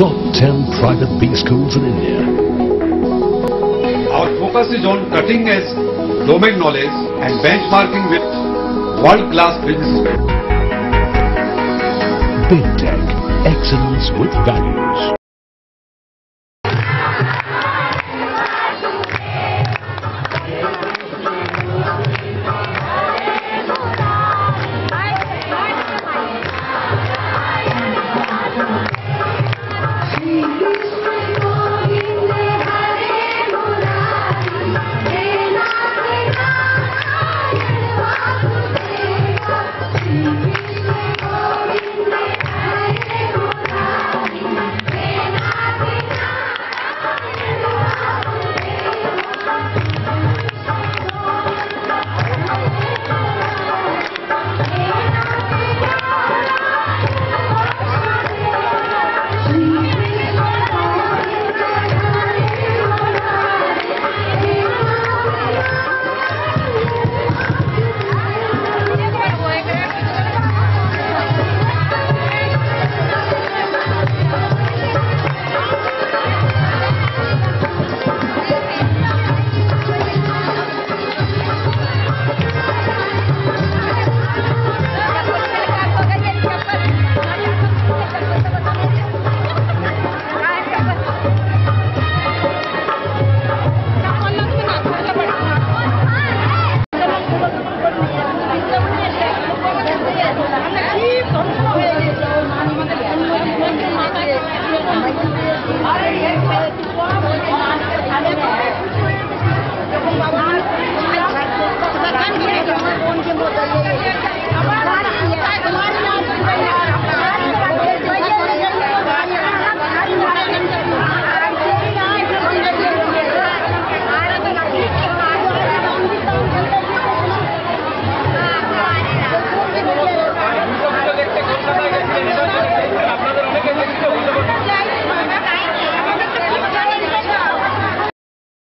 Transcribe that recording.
top 10 private B schools in India. Our focus is on cutting edge domain knowledge and benchmarking with world-class businesses. Big Tech. Excellence with values. Thank you.